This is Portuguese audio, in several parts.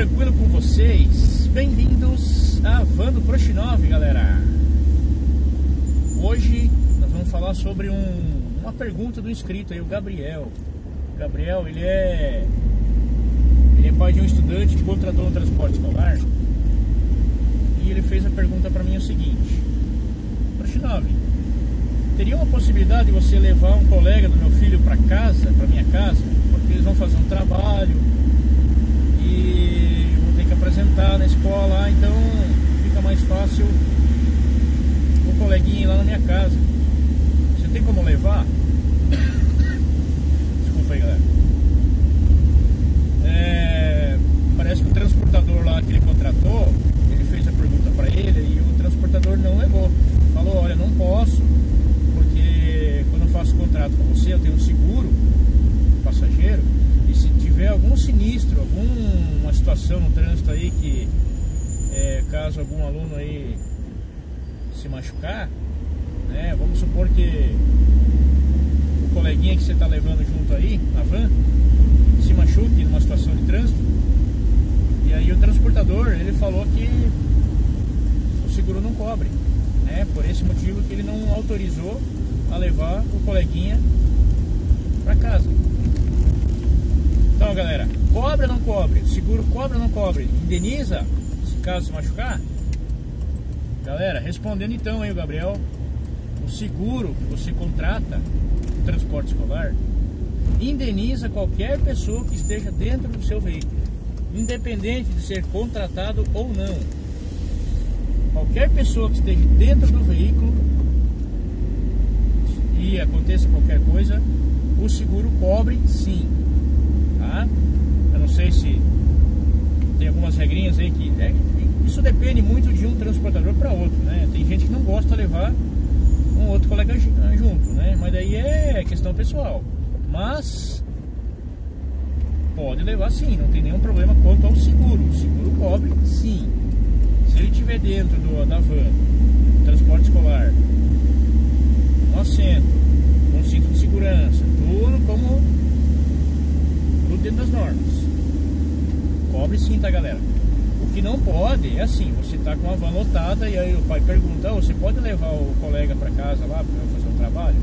tranquilo com vocês? Bem-vindos a Van do Prochinov, galera! Hoje nós vamos falar sobre um, uma pergunta do inscrito aí, o Gabriel. O Gabriel, ele é, ele é pai de um estudante que contratou um transporte escolar e ele fez a pergunta para mim o seguinte: Prochinov, teria uma possibilidade de você levar um colega do meu filho para casa, para minha casa, porque eles vão fazer um trabalho apresentar na escola, então fica mais fácil o coleguinha ir lá na minha casa. Você tem como levar? Desculpa aí, galera. É, parece que o transportador lá que ele contratou, ele fez a pergunta para ele e o transportador não levou. Falou, olha, não posso, porque quando eu faço contrato com você, eu tenho um seguro passageiro e se tiver algum sinistro, alguma situação no trânsito aí que é, caso algum aluno aí se machucar, né? Vamos supor que o coleguinha que você está levando junto aí, na van, se machuque numa situação de trânsito, e aí o transportador, ele falou que o seguro não cobre, né? Por esse motivo que ele não autorizou a levar o coleguinha para casa. Então, galera, cobre ou não cobre? Seguro cobre ou não cobre? Indeniza se caso se machucar? Galera, respondendo então aí o Gabriel, o seguro que você contrata o transporte escolar indeniza qualquer pessoa que esteja dentro do seu veículo, independente de ser contratado ou não. Qualquer pessoa que esteja dentro do veículo e aconteça qualquer coisa, o seguro cobre sim tá? Eu não sei se tem algumas regrinhas aí que é, isso depende muito de um transportador para outro, né? Tem gente que não gosta de levar um outro colega junto, né? Mas daí é questão pessoal. Mas pode levar sim, não tem nenhum problema quanto ao seguro. O seguro cobre sim. Se ele estiver dentro do, da van, transporte escolar, no assento, com cinto de segurança, tudo como tudo dentro das normas. Cobre sim, tá galera? O que não pode é assim, você tá com a van lotada e aí o pai pergunta, oh, você pode levar o colega para casa lá para fazer um trabalho?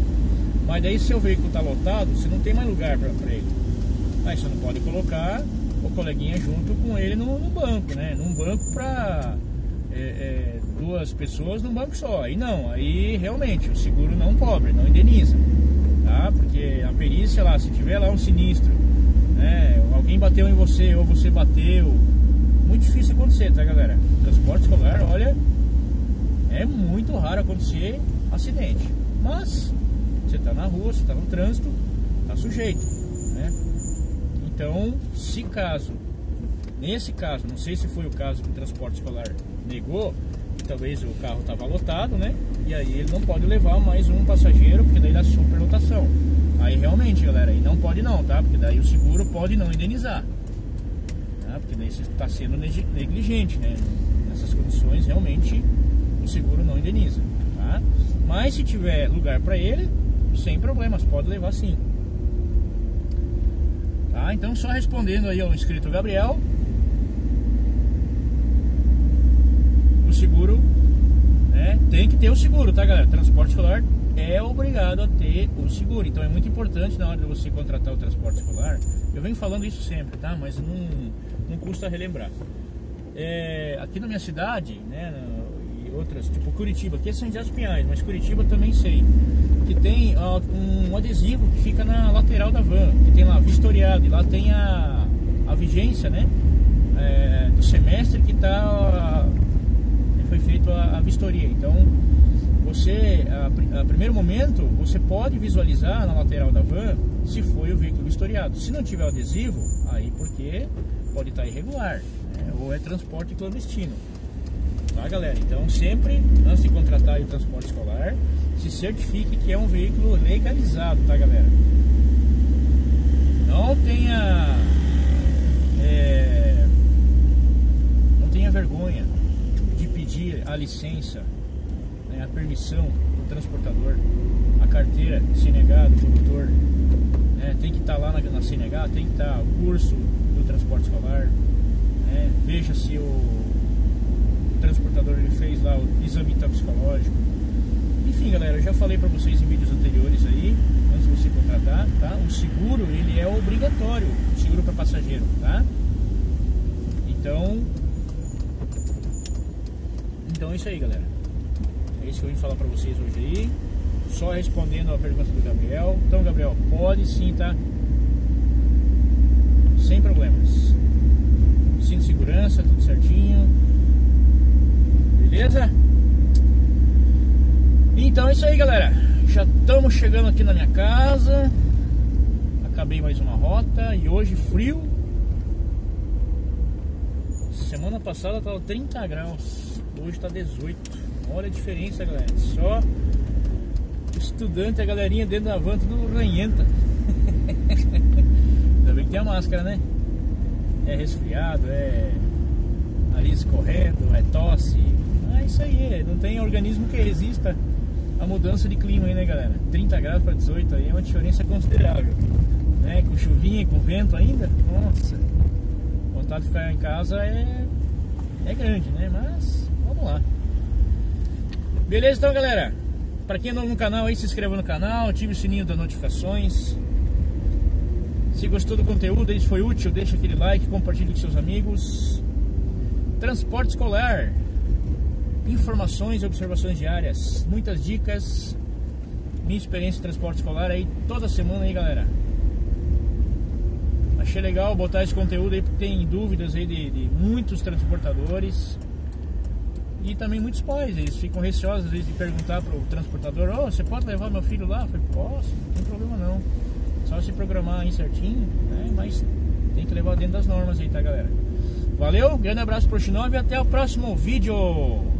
Mas daí se o veículo tá lotado, você não tem mais lugar para ele. Aí você não pode colocar o coleguinha junto com ele no, no banco, né? Num banco para é, é, duas pessoas num banco só. Aí não, aí realmente o seguro não cobre, não indeniza. Tá? Porque a perícia lá, se tiver lá um sinistro né? Alguém bateu em você ou você bateu. Muito difícil acontecer, tá galera? Transporte escolar, olha, é muito raro acontecer acidente. Mas você tá na rua, você tá no trânsito, tá sujeito, né? Então, se caso, nesse caso, não sei se foi o caso que o transporte escolar negou, talvez o carro estava lotado, né? E aí ele não pode levar mais um passageiro, porque daí dá superlotação. Aí realmente, galera, aí não pode não, tá? Porque daí o seguro pode não indenizar. Daí você está sendo negligente, né? Nessas condições, realmente, o seguro não indeniza, tá? Mas se tiver lugar para ele, sem problemas, pode levar sim. Tá? Então, só respondendo aí ao inscrito Gabriel, o seguro, né? Tem que ter o seguro, tá, galera? Transporte escolar é obrigado a ter o seguro. Então é muito importante na hora de você contratar o transporte escolar. Eu venho falando isso sempre, tá? Mas não, não custa relembrar. É, aqui na minha cidade, né? E outras, tipo Curitiba, aqui é São José dos Pinhais, mas Curitiba também sei. Que tem ó, um adesivo que fica na lateral da van, que tem lá vistoriado, e lá tem a, a vigência, né? É, do semestre que tá. Foi feito a, vistoria. Então você, a, a, primeiro momento, você pode visualizar na lateral da van se foi o veículo vistoriado. Se não tiver adesivo, aí porque pode estar irregular, né? ou é transporte clandestino. Tá, galera? Então, sempre, antes de contratar o transporte escolar, se certifique que é um veículo legalizado, tá, galera? Não tenha... É, não tenha vergonha de pedir a licença né, a permissão do transportador, a carteira CNH do condutor, né, tem que estar tá lá na, na tem que estar tá o curso do transporte escolar, né? veja se o transportador ele fez lá o exame toxicológico. Enfim, galera, eu já falei para vocês em vídeos anteriores aí, antes de você contratar, tá? O seguro, ele é obrigatório, seguro para passageiro, tá? Então, então é isso aí, galera. É isso que eu vim falar para vocês hoje aí. Só respondendo a pergunta do Gabriel. Então, Gabriel, pode sim, tá? Sem problemas. Cinto de segurança, tudo certinho. Beleza? Então é isso aí, galera. Já estamos chegando aqui na minha casa. Acabei mais uma rota e hoje frio. Semana passada tava 30 graus, hoje tá 18. Olha a diferença, galera. Só estudante, a galerinha dentro da van, tudo ranhenta. Ainda bem que tem a máscara, né? É resfriado, é nariz correndo, é tosse. É isso aí, não tem organismo que resista à mudança de clima aí, né, galera? 30 graus para 18 aí é uma diferença considerável. Né? Com chuvinha com vento ainda, nossa. Vontade de ficar em casa é, é grande, né? Mas Beleza então, galera? Para quem é novo no canal aí, se inscreva no canal, ative o sininho das notificações. Se gostou do conteúdo e foi útil, deixa aquele like, compartilhe com seus amigos. Transporte escolar. Informações e observações diárias. Muitas dicas. Minha experiência em transporte escolar aí toda semana aí, galera. Achei legal botar esse conteúdo aí porque tem dúvidas aí de, de muitos transportadores. E também muitos pais, eles ficam receosos às vezes de perguntar para o transportador, oh, você pode levar meu filho lá? Eu falei, posso, não tem problema não. Só se programar aí certinho, né? Mas tem que levar dentro das normas aí, tá galera? Valeu, grande abraço pro Xinov e até o próximo vídeo!